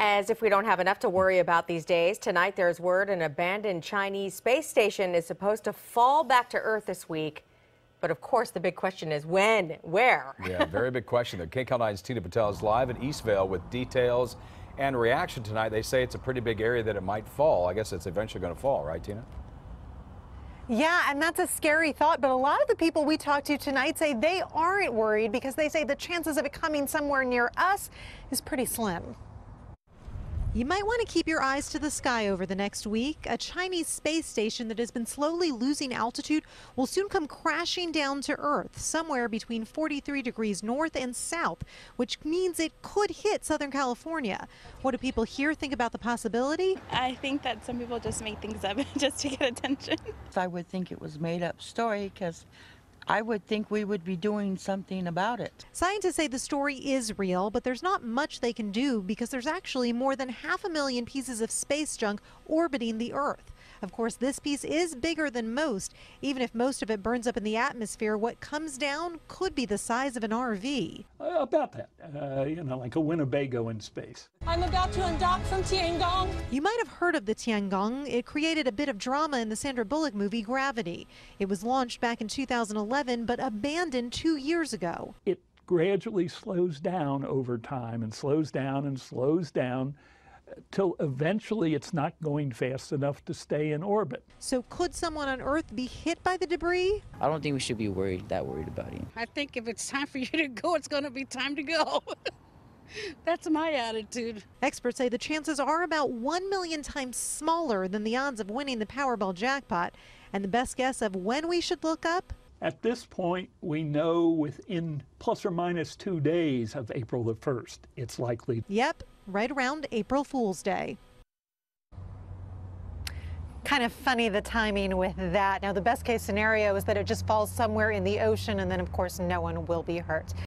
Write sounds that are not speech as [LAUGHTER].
As if we don't have enough to worry about these days, tonight there's word an abandoned Chinese space station is supposed to fall back to Earth this week. But of course, the big question is when, where? Yeah, very big question there. KCAL 9's Tina Patel is live in Eastvale with details and reaction tonight. They say it's a pretty big area that it might fall. I guess it's eventually going to fall, right, Tina? Yeah, and that's a scary thought, but a lot of the people we talked to tonight say they aren't worried because they say the chances of it coming somewhere near us is pretty slim. You might want to keep your eyes to the sky over the next week. A Chinese space station that has been slowly losing altitude will soon come crashing down to Earth, somewhere between 43 degrees north and south, which means it could hit Southern California. What do people here think about the possibility? I think that some people just make things up [LAUGHS] just to get attention. I would think it was made up story because I would think we would be doing something about it. Scientists say the story is real, but there's not much they can do because there's actually more than half a million pieces of space junk orbiting the Earth. Of course, this piece is bigger than most. Even if most of it burns up in the atmosphere, what comes down could be the size of an RV. Uh, about that, uh, you know, like a Winnebago in space. I'm about to undock from Tiangong. You might have heard of the Tiangong. It created a bit of drama in the Sandra Bullock movie Gravity. It was launched back in 2011 but abandoned two years ago. It gradually slows down over time and slows down and slows down till eventually it's not going fast enough to stay in orbit. So could someone on Earth be hit by the debris? I don't think we should be worried that worried about it. I think if it's time for you to go, it's going to be time to go. [LAUGHS] That's my attitude. Experts say the chances are about 1 million times smaller than the odds of winning the Powerball jackpot. And the best guess of when we should look up? At this point, we know within plus or minus two days of April the 1st, it's likely. Yep, right around April Fool's Day. Kind of funny the timing with that. Now, the best case scenario is that it just falls somewhere in the ocean, and then, of course, no one will be hurt.